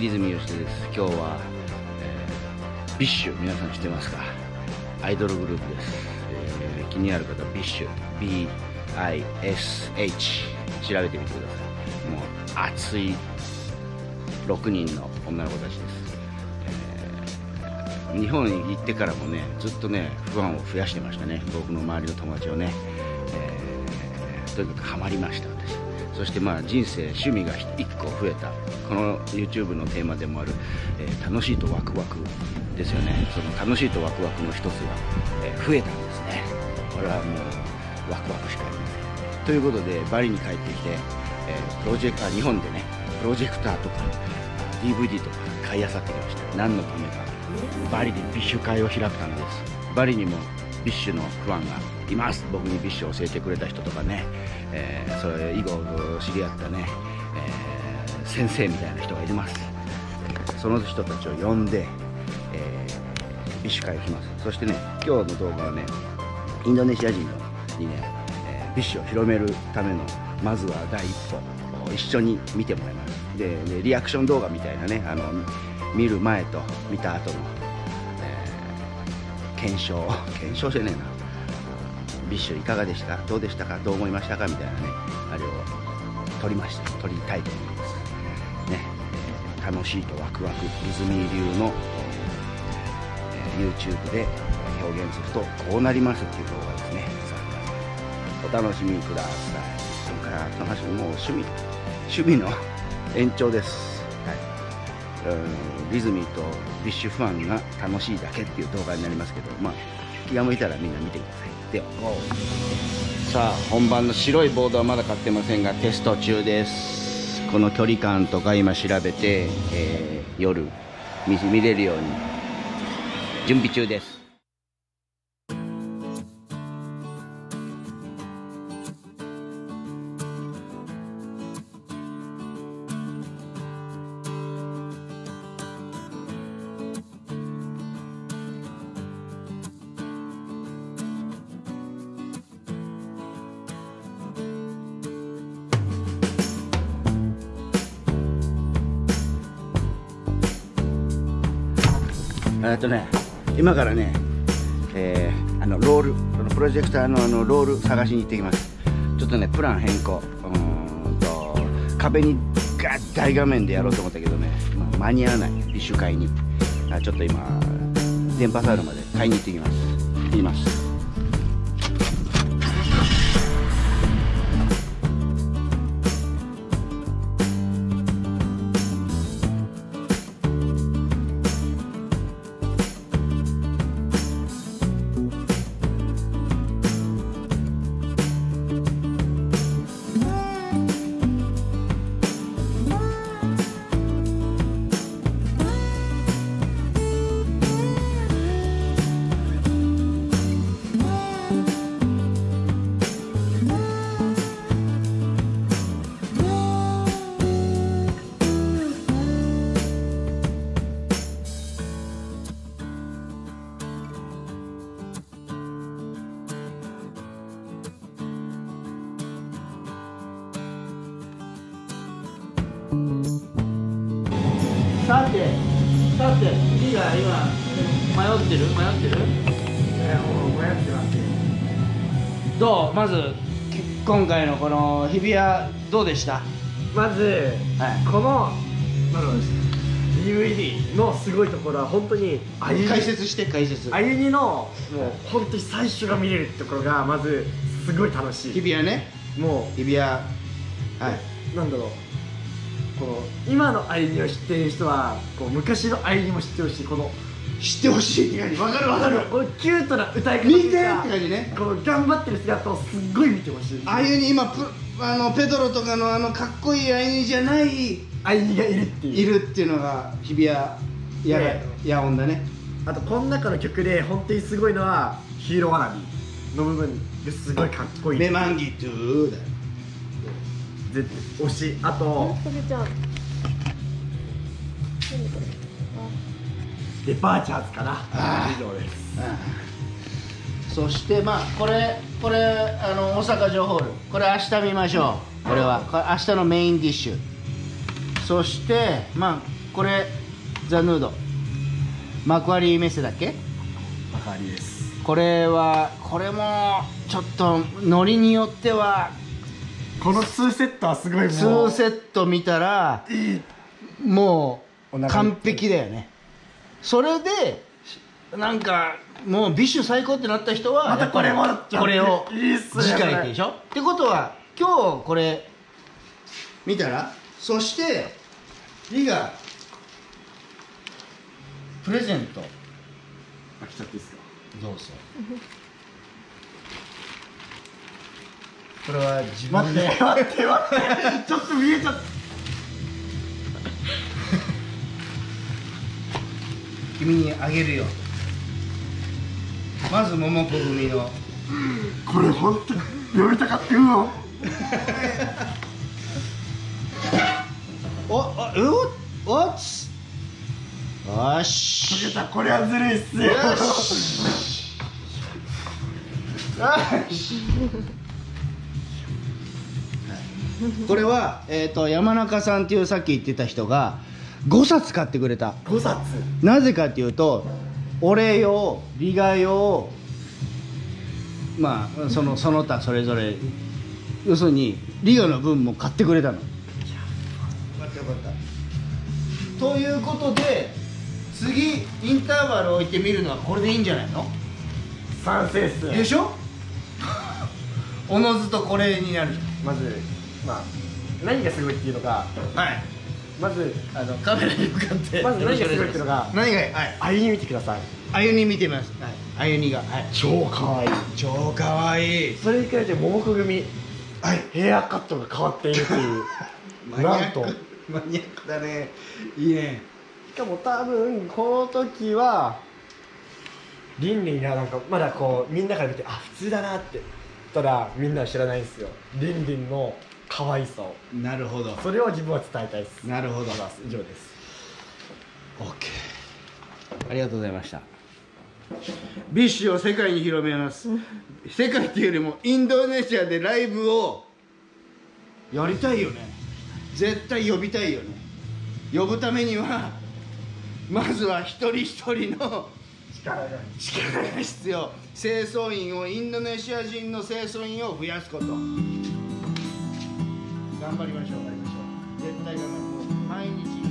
リズミー吉田です。今日は、えービッシュ皆さん知ってますか？アイドルグループです、えー気になる方ビッシュ BISH 調べてみてください。もう熱い6人の女の子たちです、えー日本に行ってからもねずっとねファンを増やしてましたね。僕の周りの友達をね、えーとにかくハマりました私。そしてまあ人生趣味が1個増えた。この YouTube のテーマでもある、えー楽しいとワクワクですよね。その楽しいとワクワクの一つが、えー増えたんですね。これはもうワクワクしかありません。ということでバリに帰ってきて、えプロジェクあ日本でねプロジェクターとか DVD とか買い漁ってきました。何のためか。バリでビッシュ会を開くためです。バリにもビッシュのファンがいます。僕にビッシュを教えてくれた人とかね、えーそれ以後知り合ったね、えー先生みたいな人がいます。その人たちを呼んで、えービッシュ会をします。そしてね今日の動画はねインドネシア人のにね、えービッシュを広めるためのまずは第一歩一緒に見てもらいます。ででリアクション動画みたいなねあの見る前と見た後の、検証。検証じゃねえな。ビッシュいかがでした？どうでしたか？どう思いましたか？みたいなね。あれを撮りました。撮りたいと思います。ね、えー楽しいとワクワクディズニー流の、え YouTube で表現するとこうなりますっていう動画ですね。お楽しみください。それからその話もう趣味趣味の延長です、うんリズミーとビッシュファンが楽しいだけっていう動画になりますけどまあ気が向いたらみんな見てください。では。さあ本番の白いボードはまだ買ってませんがテスト中です。この距離感とか今調べて、えー夜見れるように準備中です。えっとね今からね、えーあのロールそのプロジェクターのあのロール探しに行ってきます。ちょっとねプラン変更。うんと壁にガッ大画面でやろうと思ったけどね、ま間に合わない。一周買いに。あちょっと今電波サウルまで買いに行ってきます。行きます。さてさて次が今迷ってる？迷ってる？どう？まずき今回のこの日比谷どうでした？まず、はい。このなんだろう DVD のすごいところは本当にあゆ解説して解説。あゆにのもう本当に最初が見れるところがまずすごい楽し日い比谷ね。も日比谷。はい。うなんだろうこの今のあゆにを知っている人はこう昔のあゆにも知ってほしいこの知ってほしいって感じ。分かる分かる。このキュートな歌い方見てって感じね。この頑張ってる姿をすっごい見てほしい。ああいうに今プあのペドロとかのあのかっこいいあゆにじゃないあゆにがいるっていう。いるっていうのが日比谷やねや音だね。あとこの中の曲で本当にすごいのは「ヒーロー花火」の部分がすごいかっこいい。メマンギトゥーだよ絶対推しあと。デパーチャーズかな。以上ですそしてまあこれこれあの大阪城ホール。これ明日見ましょう。これは。明日のメインディッシュ。そしてまあこれザ・ヌード。マクワリーメッセだっけ？バカリです。これはこれもちょっとノリによってはこの2セットはすごいもう2セット見たらもう完璧だよね。それでなんかもうビッシュ最高ってなった人はまたこれもこれを次回でしょ？ってことは今日これ見たらそしてリがプレゼント。開けちゃっていいですか？どうぞこれは自待って分で待って待って。ちょっと見えちゃった。君にあげるよ。まず桃子組の。これ本当に読みたかったうわ おおうおおっつ。よし。これはずるいっすよ。よしよし これは、えー、と山中さんっていうさっき言ってた人が5冊買ってくれた。5冊？なぜかっていうと俺用利我用まあそのその他それぞれ要するに利我の分も買ってくれたの。よかったよかった。ということで次インターバル置いてみるのはこれでいいんじゃないの？賛成っす。でしょ？おのずとこれになる。じまずまあ何がすごいっていうのがはい。まずあのカメラに向かってまず何がすごいっていうのが何がはい。歩み見てください。あゆに見てます。はい。あゆにが。はい。超かわいい。超かわいい。それに比べて桃子組はい。ヘアカットが変わっているという。なんと。マニアックだね。いいね。しかも多分この時はリンリンがなんかまだこうみんなから見てあ普通だなってたらみんなは知らないんですよ。リンリンの可愛さをなるほど。それを自分は伝えたいです。なるほど。以上です。オッケーありがとうございました。ビッシュを世界に広めます。世界っていうよりもインドネシアでライブをやりたいよね。絶対呼びたいよね。呼ぶためにはまずは一人一人の力が。力が必要。清掃員をインドネシア人の清掃員を増やすこと頑張りましょう。頑張りましょう。絶対頑張る毎日。